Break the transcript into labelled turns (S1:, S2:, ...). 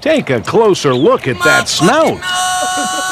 S1: Take a closer look at that snout.